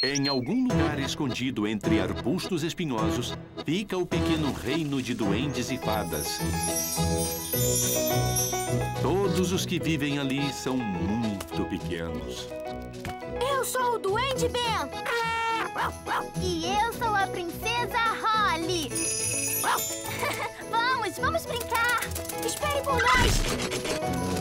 Em algum lugar escondido entre arbustos espinhosos, fica o pequeno reino de duendes e fadas. Todos os que vivem ali são muito pequenos. Eu sou o Duende Ben. E eu sou a princesa Holly. vamos, vamos brincar. Espere por nós.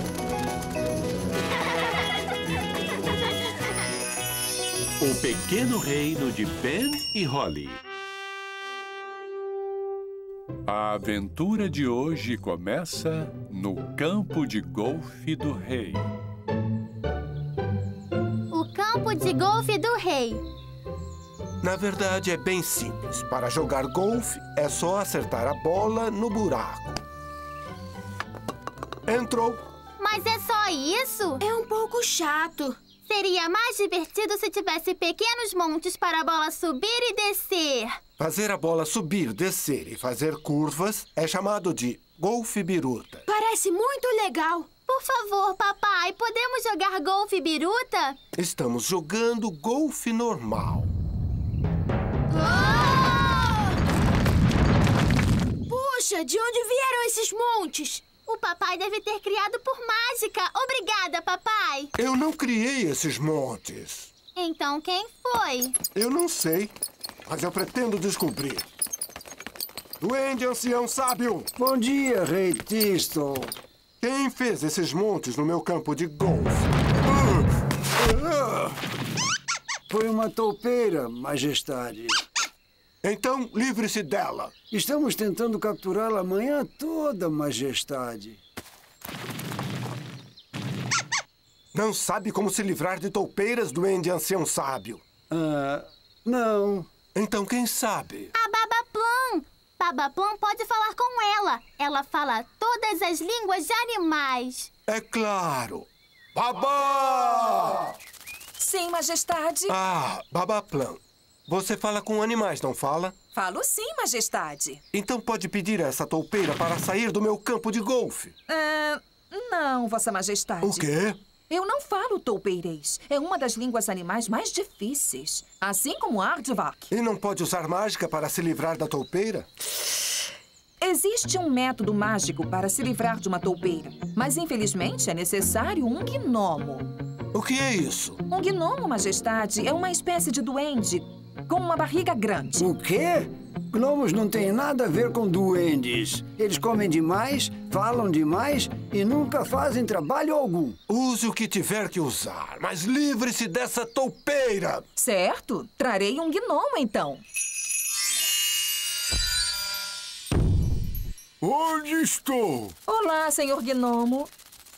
Pequeno Reino de Ben e Holly. A aventura de hoje começa no campo de golfe do rei. O campo de golfe do rei. Na verdade, é bem simples. Para jogar golfe, é só acertar a bola no buraco. Entrou. Mas é só isso? É um pouco chato. Seria mais divertido se tivesse pequenos montes para a bola subir e descer. Fazer a bola subir, descer e fazer curvas é chamado de golfe biruta. Parece muito legal. Por favor, papai, podemos jogar golfe biruta? Estamos jogando golfe normal. Puxa, de onde vieram esses montes? O papai deve ter criado por mágica. Obrigada, papai. Eu não criei esses montes. Então quem foi? Eu não sei, mas eu pretendo descobrir. Duende ancião sábio, Bom dia, Rei Tiston. quem fez esses montes no meu campo de golfe? Foi uma toupeira, Majestade. Então, livre-se dela. Estamos tentando capturá-la a manhã toda, Majestade. Não sabe como se livrar de toupeiras, duende ancião sábio. Ah, não. Então quem sabe? A Babaplan. Babaplan pode falar com ela. Ela fala todas as línguas de animais. É claro. Babá! Sim, majestade. Ah, Babaplan. Você fala com animais, não fala? Falo sim, majestade. Então pode pedir a essa toupeira para sair do meu campo de golfe. Ah, não, vossa majestade. O quê? Eu não falo toupeirês. É uma das línguas animais mais difíceis. Assim como Ardvak. E não pode usar mágica para se livrar da toupeira? Existe um método mágico para se livrar de uma toupeira. Mas, infelizmente, é necessário um gnomo. O que é isso? Um gnomo, majestade, é uma espécie de duende com uma barriga grande. O quê? Gnomos não têm nada a ver com duendes. Eles comem demais, falam demais e nunca fazem trabalho algum. Use o que tiver que usar, mas livre-se dessa toupeira! Certo. Trarei um gnomo, então. Onde estou? Olá, senhor gnomo.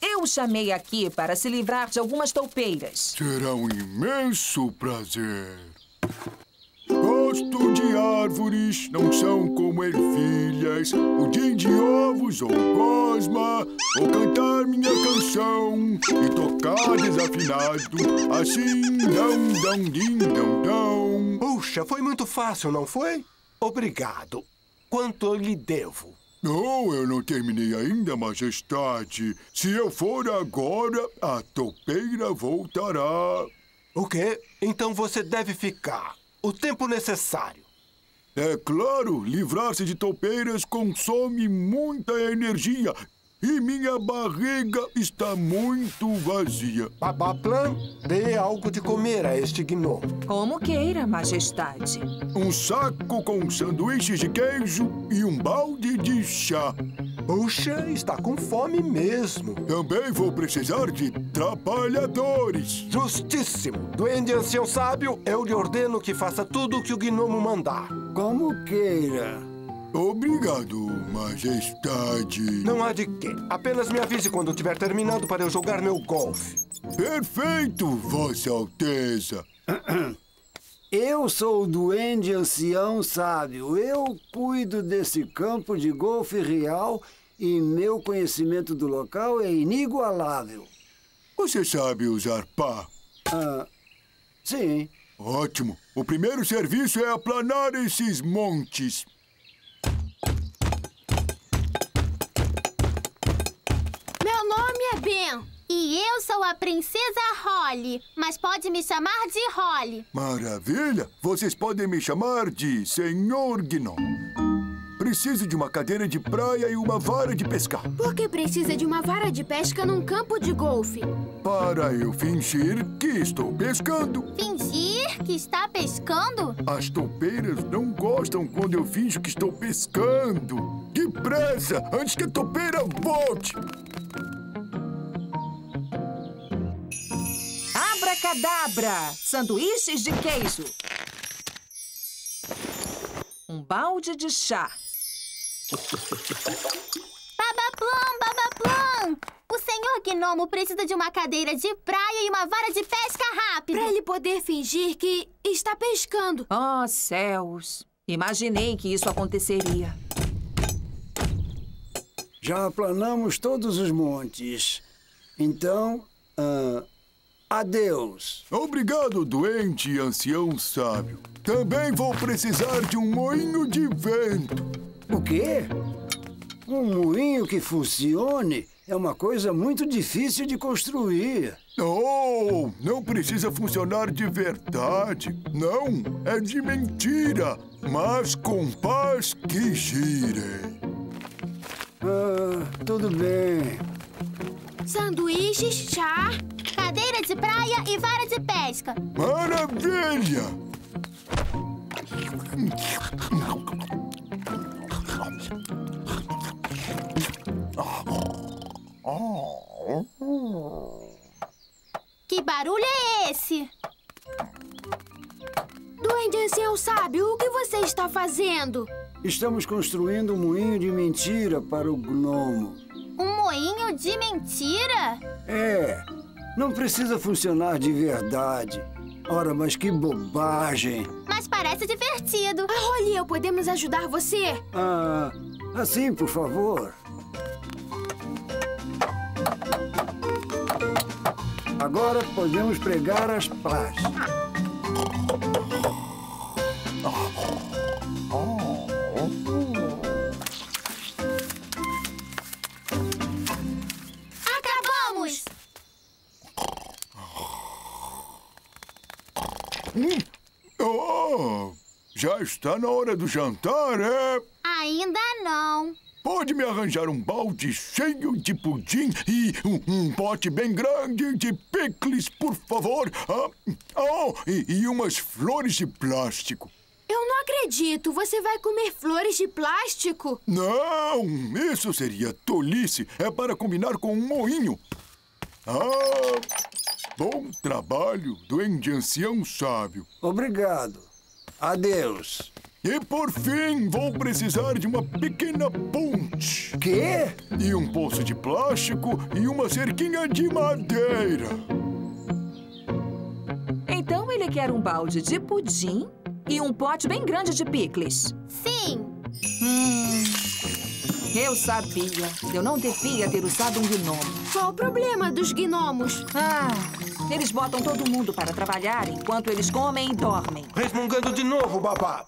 Eu o chamei aqui para se livrar de algumas toupeiras. Será um imenso prazer. Gosto de árvores, não são como ervilhas. Pudim de ovos ou gosma. Vou cantar minha canção e tocar desafinado. Assim, dão, dão, din, dão, dão. Puxa, foi muito fácil, não foi? Obrigado. Quanto lhe devo? Não, eu não terminei ainda, majestade. Se eu for agora, a toupeira voltará. O quê? Então você deve ficar. O tempo necessário. É claro, livrar-se de toupeiras consome muita energia e minha barriga está muito vazia. Babaplan, dê algo de comer a este gnomo. Como queira, majestade. Um saco com sanduíches de queijo e um balde de chá. Puxa, está com fome mesmo. Também vou precisar de trabalhadores. Justíssimo. Duende ancião sábio, eu lhe ordeno que faça tudo o que o gnomo mandar. Como queira. Obrigado, majestade. Não há de quê. Apenas me avise quando tiver terminado para eu jogar meu golfe. Perfeito, Vossa Alteza. Eu sou o duende ancião sábio. Eu cuido desse campo de golfe real e meu conhecimento do local é inigualável. Você sabe usar pá? Ah, sim. Ótimo. O primeiro serviço é aplanar esses montes. Meu nome é Ben. E eu sou a princesa Holly, mas pode me chamar de Holly. Maravilha! Vocês podem me chamar de Senhor Gnomo. Preciso de uma cadeira de praia e uma vara de pescar. Por que precisa de uma vara de pesca num campo de golfe? Para eu fingir que estou pescando. Fingir que está pescando? As toupeiras não gostam quando eu finjo que estou pescando. Depressa, antes que a topeira volte. Abracadabra! Sanduíches de queijo. Um balde de chá. Babaplum, babaplum! O senhor Gnomo precisa de uma cadeira de praia e uma vara de pesca rápido. Pra ele poder fingir que está pescando. Oh, céus! Imaginei que isso aconteceria. Já aplanamos todos os montes. Então, ah, adeus. Obrigado, doente e ancião sábio. Também vou precisar de um moinho de vento. O quê? Um moinho que funcione é uma coisa muito difícil de construir. Oh, não precisa funcionar de verdade. Não, é de mentira. Mas com paz que gire. Ah, tudo bem. Sanduíches, chá. Cadeira de praia e vara de pesca. Maravilha! Que barulho é esse? Duende ancião sábio, o que você está fazendo? Estamos construindo um moinho de mentira para o gnomo. Um moinho de mentira? É, não precisa funcionar de verdade. Ora, mas que bobagem! Mas parece divertido. A Holly e eu podemos ajudar você? Ah, assim, por favor. Agora podemos pregar as pás. Acabamos! Oh, já está na hora do jantar, é? Pode me arranjar um balde cheio de pudim e um, um pote bem grande de picles, por favor? Ah, oh, e, e umas flores de plástico. Eu não acredito. Você vai comer flores de plástico? Não, isso seria tolice. É para combinar com um moinho. Ah, bom trabalho, duende ancião sábio. Obrigado. Adeus. E por fim, vou precisar de uma pequena ponte. Quê? E um poço de plástico e uma cerquinha de madeira. Então ele quer um balde de pudim e um pote bem grande de picles. Sim. Hum, eu sabia. Eu não devia ter usado um gnomo. Qual o problema dos gnomos? Ah, eles botam todo mundo para trabalhar enquanto eles comem e dormem. Resmungando de novo, babá.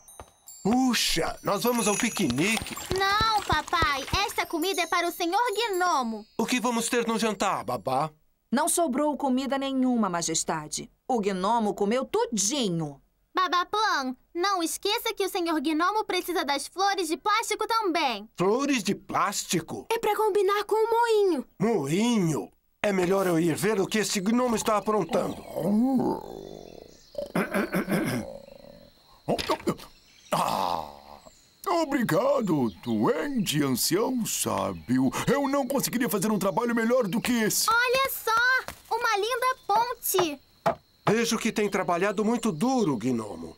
Puxa, nós vamos ao piquenique. Não, papai. Esta comida é para o senhor Gnomo. O que vamos ter no jantar, babá? Não sobrou comida nenhuma, majestade. O gnomo comeu tudinho. Babaplan, não esqueça que o senhor Gnomo precisa das flores de plástico também. Flores de plástico? É pra combinar com o moinho. Moinho. É melhor eu ir ver o que esse gnomo está aprontando. Ah, obrigado, duende ancião sábio. Eu não conseguiria fazer um trabalho melhor do que esse. Olha só, uma linda ponte. Vejo que tem trabalhado muito duro, gnomo.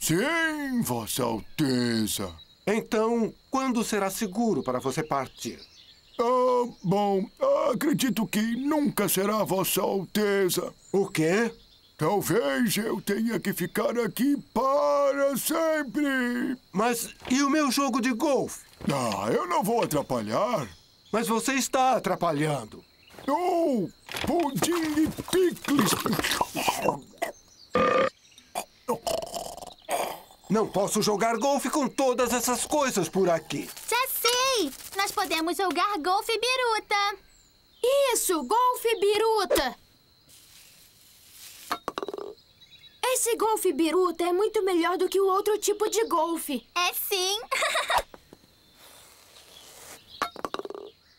Sim, Vossa Alteza. Então, quando será seguro para você partir? Ah, bom, acredito que nunca será Vossa Alteza. O quê? Talvez eu tenha que ficar aqui para sempre. Mas e o meu jogo de golfe? Ah, eu não vou atrapalhar. Mas você está atrapalhando. Oh, pudim e picles. Não posso jogar golfe com todas essas coisas por aqui. Já sei! Nós podemos jogar golfe biruta. Isso, golfe biruta. Esse golfe biruta é muito melhor do que o outro tipo de golfe. É sim.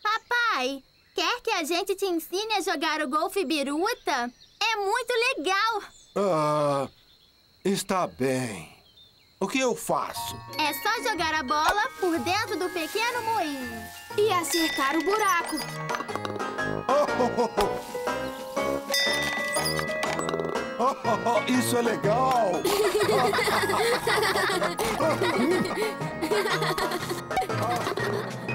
Papai, quer que a gente te ensine a jogar o golfe biruta? É muito legal. Ah, está bem. O que eu faço? É só jogar a bola por dentro do pequeno moinho. E acertar o buraco. Oh, oh, oh. Oh, oh, oh, isso é legal!